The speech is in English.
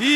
ഈ